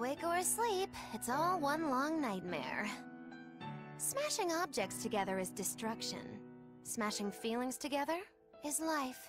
Awake or asleep, it's all one long nightmare. Smashing objects together is destruction. Smashing feelings together is life.